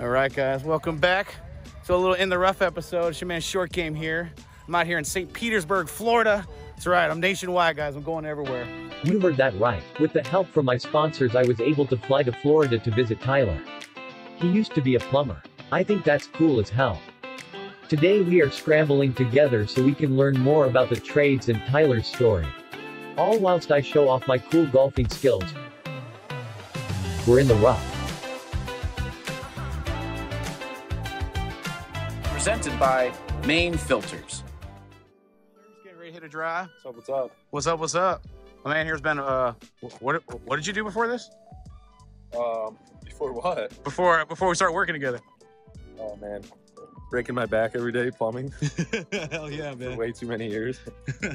All right, guys, welcome back to a little in the rough episode. It's your man Short Game here. I'm out here in St. Petersburg, Florida. That's right, I'm nationwide, guys. I'm going everywhere. You heard that right. With the help from my sponsors, I was able to fly to Florida to visit Tyler. He used to be a plumber. I think that's cool as hell. Today we are scrambling together so we can learn more about the trades and Tyler's story. All whilst I show off my cool golfing skills. We're in the rough. Presented by Main Filters. Getting ready to hit a dry. What's up? What's up? What's up? What's up? My man here's been. Uh, what what did you do before this? Um, before what? Before before we start working together. Oh man, breaking my back every day plumbing Hell yeah, for way too many years.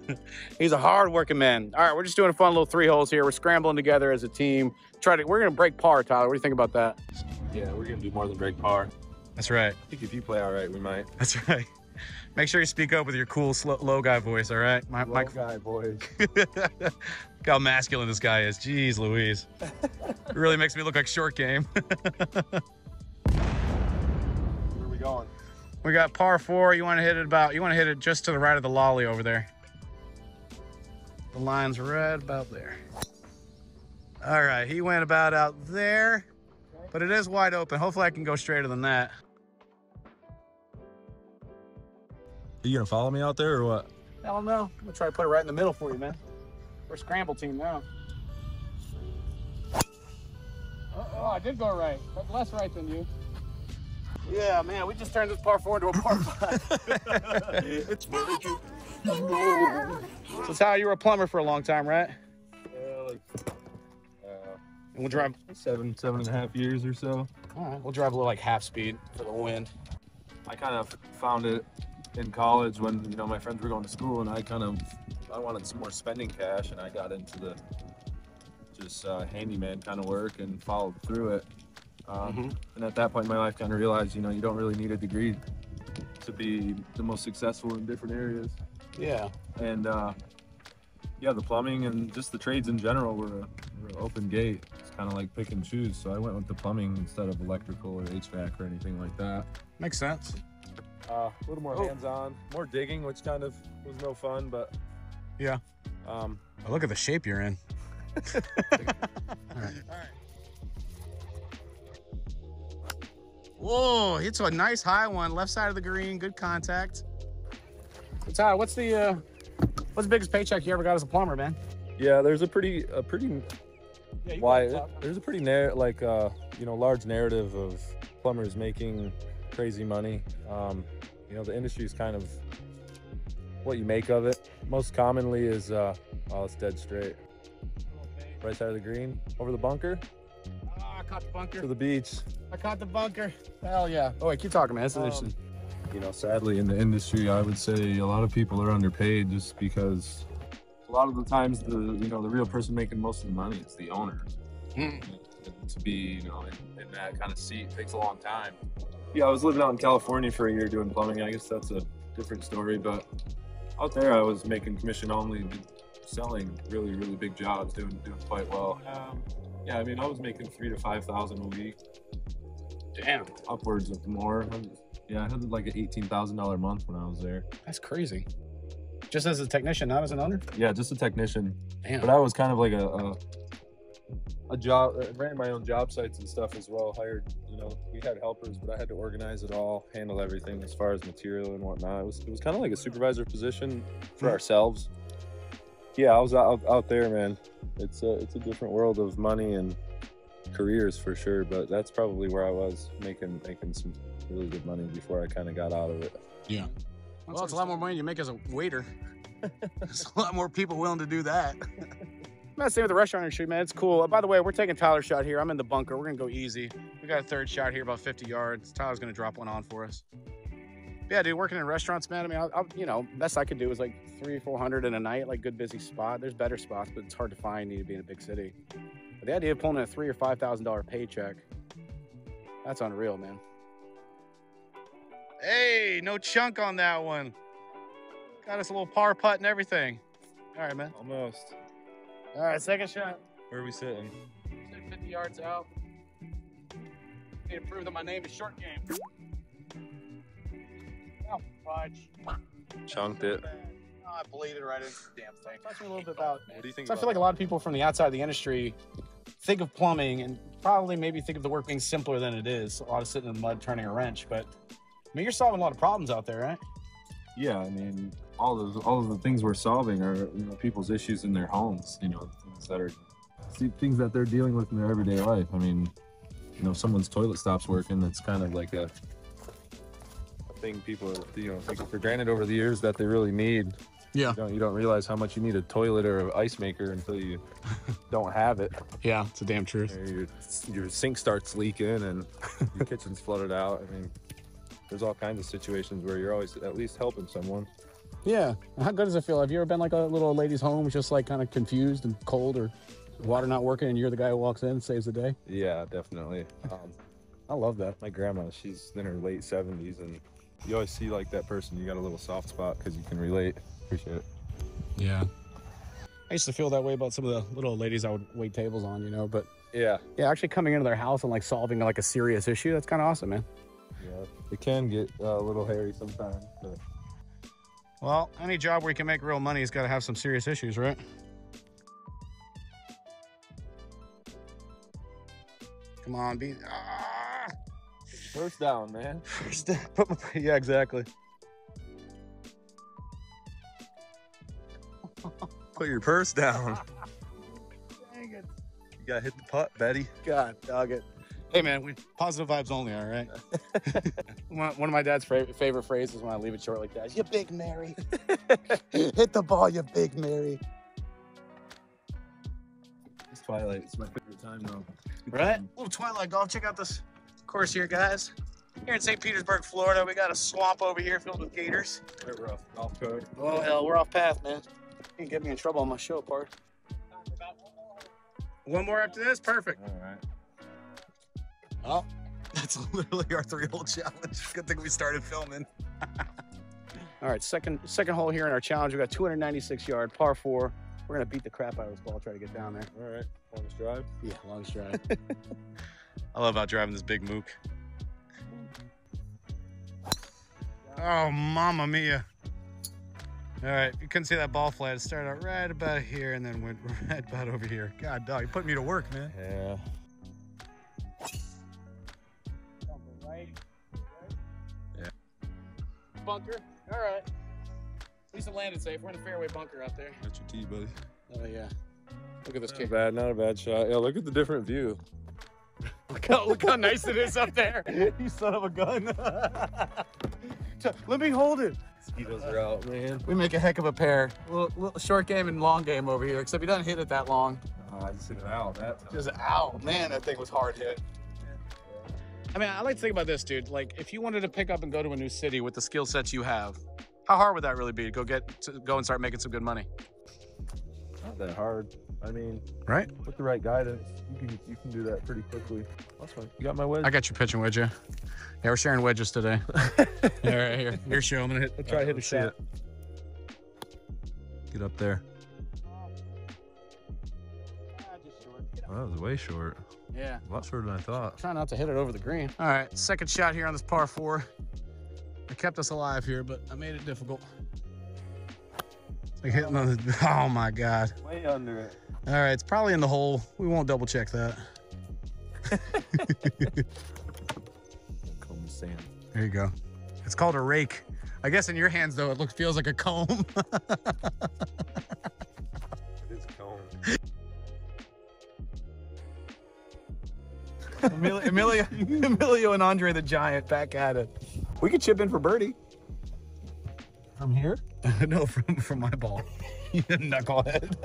He's a hard working man. All right, we're just doing a fun little three holes here. We're scrambling together as a team. Try to. We're gonna break par, Tyler. What do you think about that? Yeah, we're gonna do more than break par. That's right. I think if you play all right, we might. That's right. Make sure you speak up with your cool slow, low guy voice. All right, my, Low my guy, voice. Look how masculine this guy is. Jeez Louise. it really makes me look like short game. Where are we going? we got par four. You want to hit it about, you want to hit it just to the right of the lolly over there. The line's right about there. All right, he went about out there, but it is wide open. Hopefully I can go straighter than that. You gonna follow me out there or what? Hell no. I'm gonna try to put it right in the middle for you, man. We're a scramble team now. Oh, I did go right, but less right than you. Yeah, man, we just turned this par four into a par five. it's really good. So Tyler, you were a plumber for a long time, right? Yeah, like uh, And we'll drive. seven, seven and a half years or so. All right, we'll drive a little like half speed for the wind. I kind of found it in college when you know my friends were going to school, and I kind of I wanted some more spending cash, and I got into the just uh, handyman kind of work and followed through it. Um, Mhm. And at that point in my life, kind of realized you know you don't really need a degree to be the most successful in different areas. Yeah. And uh, yeah, the plumbing and just the trades in general were, a, were an open gate. It's kind of like pick and choose. So I went with the plumbing instead of electrical or HVAC or anything like that. Makes sense. Uh, a little more Oh. hands-on, more digging, which kind of was no fun, but Yeah. Um, Oh, look at the shape you're in. All right. Whoa, it's a nice high one, left side of the green, good contact. So Tyler, what's the uh, what's the biggest paycheck you ever got as a plumber, man? yeah, there's a pretty, a pretty Yeah, why there's a pretty narr- like uh, you know large narrative of plumbers making crazy money. Um, you know the industry is kind of what you make of it. Most commonly is uh, oh it's dead straight, right side of the green, over the bunker Ah, I caught the bunker. to the beach. I caught the bunker. Hell yeah. Oh wait, keep talking, man. That's Um, interesting. You know, sadly in the industry, I would say a lot of people are underpaid just because a lot of the times the you know the real person making most of the money is the owner. Mm. To be you know in, in that kind of seat takes a long time. Yeah, I was living out in California for a year doing plumbing. I guess that's a different story, but out there I was making commission only, selling really really big jobs, doing doing quite well. Um, yeah, I mean I was making three to five thousand a week, Damn, upwards of more. Yeah, I had like an eighteen thousand dollar month when I was there. that's crazy. Just as a technician, not as an owner. Yeah, just a technician. Damn. But I was kind of like a a, a job. Ran my own job sites and stuff as well. Hired, you know, we had helpers, but I had to organize it all, handle everything as far as material and whatnot. It was it was kind of like a supervisor position for Mhm. ourselves. Yeah, I was out out there, man. It's a it's a different world of money and careers for sure. But that's probably where I was making making some really good money before I kind of got out of it. Yeah. Well, it's a lot more money you make as a waiter. There's a lot more people willing to do that. I'm not saying with the restaurant industry, man. It's cool. By the way, we're taking Tyler's shot here. I'm in the bunker. We're gonna go easy. We got a third shot here, about 50 yards. Tyler's gonna drop one on for us. Yeah, dude, working in restaurants, man. I mean, I'll, I'll, you know, best I could do is like three, four hundred in a night, like good busy spot. There's better spots, but it's hard to find. You need to be in a big city. But the idea of pulling in a three or five thousand dollar paycheck, that's unreal, man. Hey, no chunk on that one. Got us a little par putt and everything. All right, man. Almost. All right, second shot. Where are we sitting? 50 yards out. Need to prove that my name is Short Game. Oh, fudge. Chunked it. Oh, I bladed right into the damn thing. Talk to me a little bit about. What do you think? So I feel like a lot of people from the outside of the industry think of plumbing and probably maybe think of the work being simpler than it is. A lot of sitting in the mud turning a wrench, but I mean, you're solving a lot of problems out there, right? Yeah, I mean, all of all of the things we're solving are you know people's issues in their homes. You know, things that are see, things that they're dealing with in their everyday life. I mean, you know, someone's toilet stops working. That's kind of like a, a thing people you know take for granted over the years that they really need. Yeah. You don't, you don't realize how much you need a toilet or an ice maker until you don't have it. Yeah, it's a damn truth. Or your, your sink starts leaking and your kitchen's flooded out. I mean, there's all kinds of situations where you're always at least helping someone. Yeah. How good does it feel? Have you ever been like a little lady's home, just like kind of confused and cold, or water not working, and you're the guy who walks in and saves the day? Yeah, definitely. Um, I love that. my grandma, she's in her late 70s, and you always see like that person. You got a little soft spot because you can relate. Appreciate it. Yeah. I used to feel that way about some of the little ladies I would wait tables on, you know, but Yeah, yeah, actually coming into their house and like solving like a serious issue, that's kind of awesome, man. yeah. It can get uh, a little hairy sometimes, but Well, any job where you can make real money has got to have some serious issues, right? Come on, be. Ah! first down, man. First, put my, yeah, exactly. Put your purse down. Dang it. You gotta hit the putt, Betty. God, dog it. Hey, man, we positive vibes only, all right? one, one of my dad's fra- favorite phrases when I leave it short like that: You big Mary. Hit the ball, you big Mary. It's twilight. It's my favorite time though. Right? time. little Twilight golf. Check out this course here, guys. Here in St. Petersburg, Florida, we got a swamp over here filled with gators. Quite rough. Golf cart. Oh, hell, we're off path, man. You can get me in trouble on my show part. One more after this, perfect. All right. Oh, that's literally our three-hole challenge. Good thing we started filming. All right, second second hole here in our challenge. We got 296 yard par four. We're gonna beat the crap out of this ball. Try to get down there. All right. Longest drive. Yeah, long drive. I love out driving this big mook. Oh, mama mia. All right, you couldn't see that ball flat. It started out right about here and then went right about over here. God, dog, you put me to work, man. Yeah. Yeah. Bunker. All right. At least it landed safe. We're in the fairway bunker out there. That's your tee, buddy. Oh, yeah. Look at this Not kick. bad. Not a bad shot. Yeah. Look at the different view. Look how, look how nice it is up there. You son of a gun. Let me hold it. Mosquitoes are out, man. We make a heck of a pair. Little, little short game and long game over here, except he doesn't hit it that long. Oh, I just hit it out. That time. Just ow, man, that thing was hard hit. I mean, I like to think about this, dude. Like, if you wanted to pick up and go to a new city with the skill sets you have, how hard would that really be to go get to go and start making some good money? not that hard. I mean, Right. with the right guidance, you can you can do that pretty quickly. That's fine. You got my wedge. I got you pitching wedge, yeah. Yeah, we're sharing wedges today. All right, here, your show. I'm gonna hit. I'll try to hit a shot. Get up there. Oh, that was way short. Yeah. A lot shorter than I thought. Try not to hit it over the green. All right, second shot here on this par four. It kept us alive here, but I made it difficult. It's like hitting on the, oh my God. Way under it. All right, it's probably in the hole. We won't double check that. Comb sand. There you go. It's called a rake. I guess in your hands though, it looks feels like a comb. Emilio, Emilio, Emilio and Andre the Giant back at it. We could chip in for birdie. From here? no, from from my ball. you knucklehead.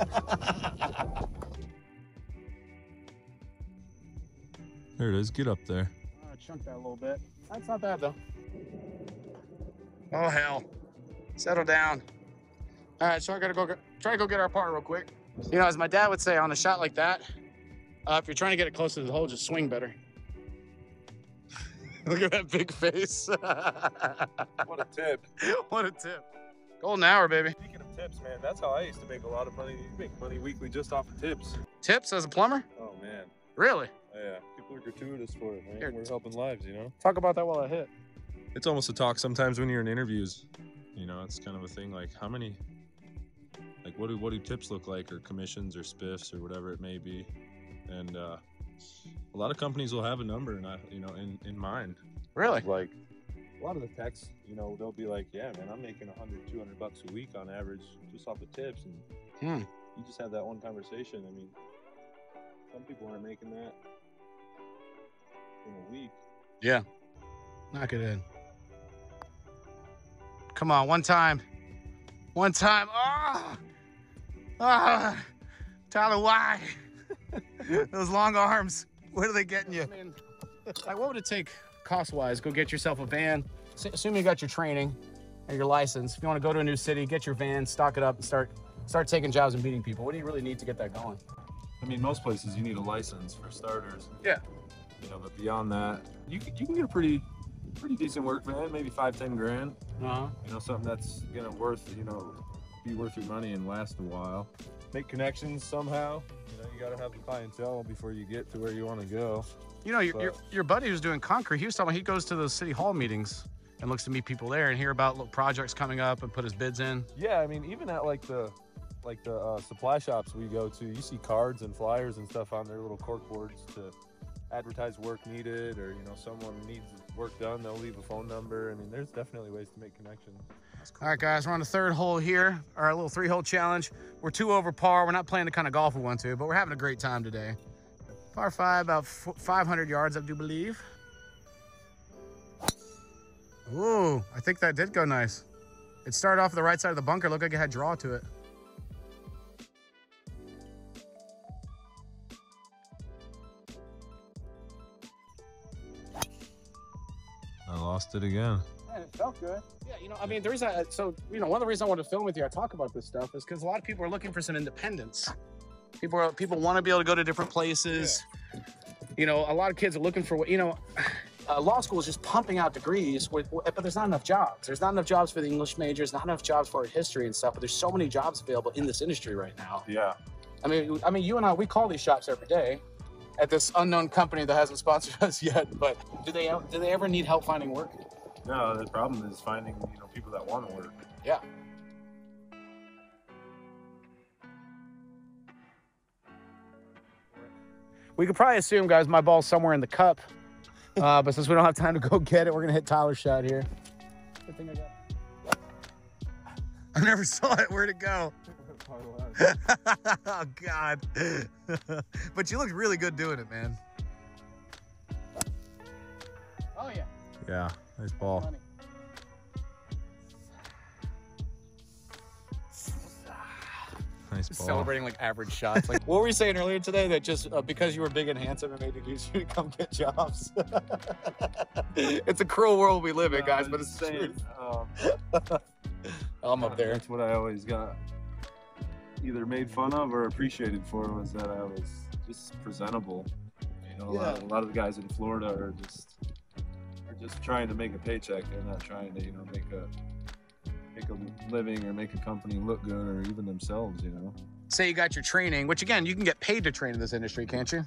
There it is. Get up there. Oh, chunk that a little bit. That's not bad though. Oh hell. Settle down. All right, so I gotta go get, try to go get our par real quick. You know, as my dad would say, on a shot like that, uh, if you're trying to get it close to the hole, just swing better. Look at that big face. What a tip. what a tip. Golden hour, baby. Speaking of tips, man, that's how I used to make a lot of money. You make money weekly just off of tips. Tips as a plumber? Oh man. Really? Yeah. People People are gratuitous for it, man. Here. We're helping lives, you know. Talk about that while I hit. It's almost a talk sometimes when you're in interviews. You know, it's kind of a thing like how many, like what do what do tips look like, or commissions, or spiffs, or whatever it may be, and uh, a lot of companies will have a number, and I, you know, in in mind. Really? Like a lot of the techs, you know, they'll be like, yeah, man, I'm making 100, 200 bucks a week on average just off the tips. And Hmm. you just have that one conversation. I mean, some people aren't making that in a week. Yeah. Knock it in. Come on, one time. One time. Ah! Ah! Tyler, why? Those long arms. What are they getting you? I mean, like, what would it take cost wise? Go get yourself a van. S- Assume you got your training and your license. If you want to go to a new city, get your van, stock it up, and start start taking jobs and meeting people. What do you really need to get that going? I mean, most places you need a license for starters. Yeah. You know, but beyond that, you can, you can get a pretty pretty decent work van, maybe five, ten grand. Uh-huh. You know, something that's gonna worth you know be worth your money and last a while. Make connections somehow. You know, you gotta have the clientele before you get to where you want to go. You know, your, your, your buddy who's doing concrete, he was talking about he goes to the city hall meetings and looks to meet people there and hear about little projects coming up and put his bids in. Yeah, I mean, even at like the like the uh, supply shops we go to, you see cards and flyers and stuff on their little cork boards to advertise work needed, or you know, someone needs work done, they'll leave a phone number. I mean, there's definitely ways to make connections. All right, guys, we're on the third hole here, our little three hole challenge. We're two over par. We're not playing the kind of golf we want to, but we're having a great time today. Par five, about 500 yards, I do believe. Ooh, I think that did go nice. It started off the right side of the bunker. Looked like it had draw to it. I lost it again. It felt good. Yeah, you know, I mean, the reason I, so, you know, one of the reasons I wanted to film with you, I talk about this stuff, is because a lot of people are looking for some independence. People are, people want to be able to go to different places. You know, a lot of kids are looking for what, you know, uh, law school is just pumping out degrees, with, but there's not enough jobs. There's not enough jobs for the English majors, not enough jobs for history and stuff, but there's so many jobs available in this industry right now. Yeah. I mean, I mean, you and I, we call these shops every day at this unknown company that hasn't sponsored us yet, but do they, do they ever need help finding work? No, the problem is finding you know people that want to work. Yeah. We could probably assume, guys, my ball's somewhere in the cup. Uh, but since we don't have time to go get it, we're gonna hit Tyler's shot here. Good thing I got. I never saw it. Where'd it go? oh God! but you looked really good doing it, man. Oh yeah. Yeah, nice ball. Nice ball. celebrating like average shots. Like what were you saying earlier today? That just uh, because you were big and handsome, it made it easier to come get jobs. it's a cruel world we live in, guys, but it's the truth. Um, I'm up there. That's what I always got either made fun of or appreciated for was that I was just presentable. You know, a, lot, a lot of the guys in Florida are just are just trying to make a paycheck. They're not trying to, you know, make a make a living or make a company look good or even themselves. You know. Say you got your training, which again, you can get paid to train in this industry, can't you?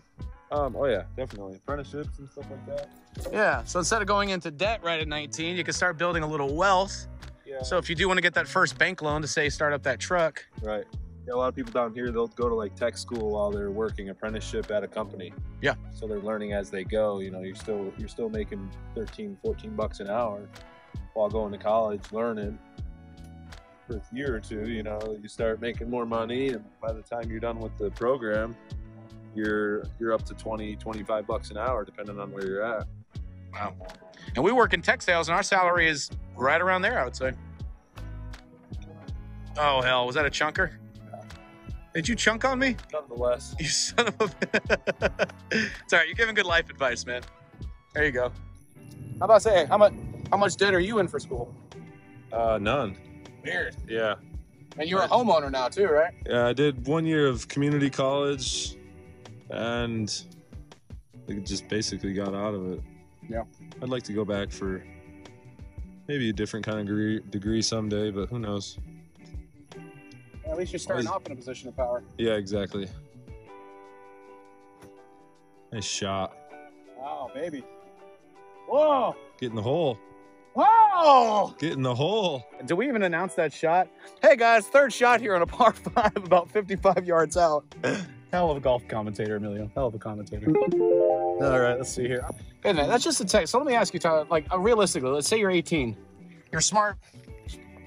Um. Oh yeah, definitely apprenticeships and stuff like that. Yeah. So instead of going into debt right at 19, you can start building a little wealth. Yeah. So if you do want to get that first bank loan to say start up that truck, Right. A lot of people down here they'll go to like tech school while they're working apprenticeship at a company. Yeah. So they're learning as they go. You know, you're still you're still making 13, 14 bucks an hour while going to college learning. For a year or two, you know, you start making more money and by the time you're done with the program, you're you're up to 20, 25 bucks an hour depending on where you're at. wow. And we work in tech sales, and our salary is right around there, I would say. Oh hell, was that a chunker? Did you chunk on me? Nonetheless, You son of a. it's all right. You're giving good life advice, man. There you go. How about say how much how much debt are you in for school? uh none. Weird. Yeah. And you're a homeowner now too, right? Yeah, I did one year of community college, and I just basically got out of it. Yeah. I'd like to go back for maybe a different kind of degree, degree someday, but who knows? At least you're starting Always- off in a position of power. Yeah, exactly. Nice shot. Oh, baby. Whoa! Get in the hole. Whoa! Get in the hole. Do we even announce that shot? Hey guys, third shot here on a par five, about 55 yards out. Hell of a golf commentator, Emilio. Hell of a commentator. All right, let's see here. Hey, man, that's just a text. So let me ask you, Tyler, like uh, realistically, let's say you're 18. You're smart.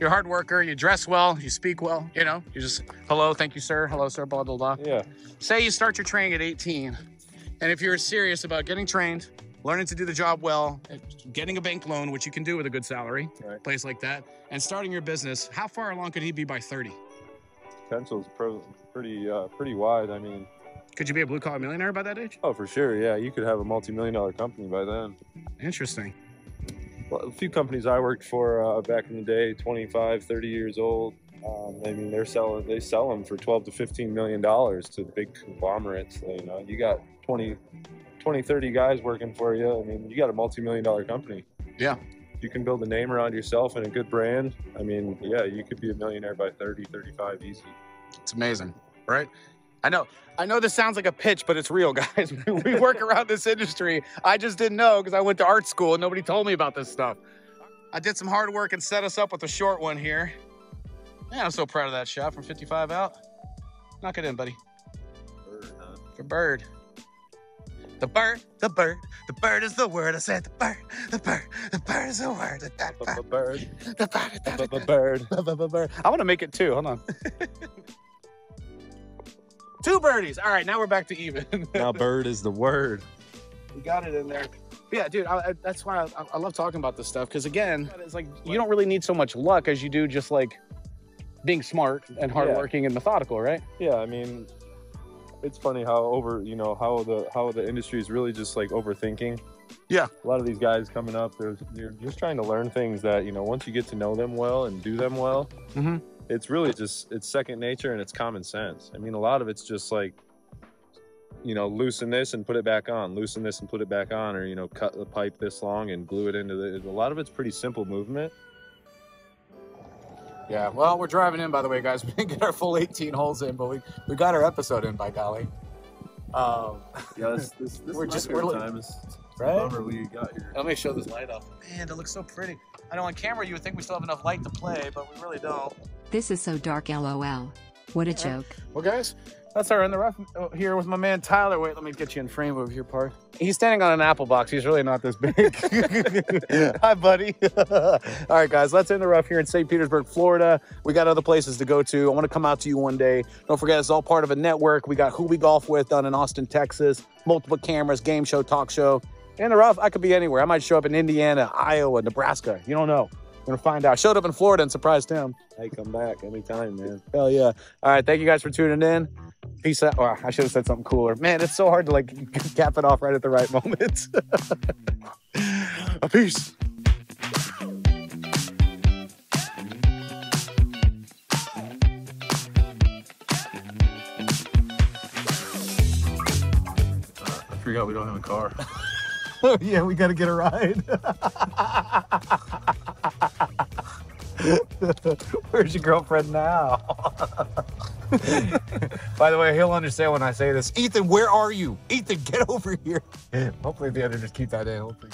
You're a hard worker. You dress well. You speak well. You know, you just, hello, thank you, sir. Hello, sir, blah, blah, blah. Yeah. Say you start your training at 18. And if you're serious about getting trained, learning to do the job well, getting a bank loan, which you can do with a good salary, Right. place like that, and starting your business, how far along could he be by 30? Potential's pro- pretty uh, pretty wide. I mean, Could you be a blue collar millionaire by that age? oh for sure. Yeah, you could have a multi-million dollar company by then. Interesting. A few companies I worked for uh, back in the day, 25, 30 years old. Um, I mean, they're selling. They sell them for 12 to 15 million dollars to big conglomerates. You know, you got 20, 20, 30 guys working for you. I mean, you got a multi-million dollar company. Yeah. You can build a name around yourself and a good brand, I mean, yeah, you could be a millionaire by 30, 35 easy. It's amazing, right? I know. I know this sounds like a pitch, but it's real, guys. we work around this industry. I just didn't know because I went to art school and nobody told me about this stuff. I did some hard work and set us up with a short one here. Man, I'm so proud of that shot from 55 out. Knock it in, buddy. For bird. The bird, the bird, the bird is the word. I said the bird, the bird, the bird is the word. The bird, Bird, the bird, the bird, bird. the bird, bird. I want to make it two. Hold on. Two birdies. All right, now we're back to even. Now, bird is the word. we got it in there. Yeah, dude, I, I, that's why I, I love talking about this stuff because again, it's like you don't really need so much luck as you do just like being smart and hardworking and methodical, right? Yeah, I mean, it's funny how over you know how the how the industry is really just like overthinking. Yeah. a lot of these guys coming up, they're they're just trying to learn things that you know once you get to know them well and do them well, Mhm. It's really just it's second nature and it's common sense. I mean, a lot of it's just like you know loosen this and put it back on, loosen this and put it back on, or you know cut the pipe this long and glue it into the. A lot of it's pretty simple movement. Yeah. Well, we're driving in, by the way, guys. We didn't get our full 18 holes in, but we, we got our episode in, by golly. Um, Yeah, this, this, this We're just- we're li- time. It's, it's Right? bummer we got here. let me show this light off. Man, it looks so pretty. I know on camera you would think we still have enough light to play, but we really don't. This is so dark, lol. What a joke. Well, guys, that's our in the rough uh, here with my man Tyler. Wait, let me get you in frame over here, part. He's standing on an apple box. He's really not this big. Hi, buddy. All right, guys, let's end the rough here in St. Petersburg, Florida. We got other places to go to. I want to come out to you one day. Don't forget, it's all part of a network. We got Who We Golf With down in Austin, Texas. Multiple cameras, game show, talk show. In the rough, I could be anywhere. I might show up in Indiana, Iowa, Nebraska. You don't know. We're gonna find out. Showed up in Florida and surprised him. Hey, come back anytime, man. Hell yeah. All right. Thank you guys for tuning in. Peace out. Or I should have said something cooler. Man, it's so hard to like cap it off right at the right moment. A Peace. I forgot we don't have a car. yeah, we got to get a ride. Where's your girlfriend now? By the way, he'll understand when I say this. Ethan, where are you? Ethan, get over here. Hopefully, the editors keep that in. Hopefully.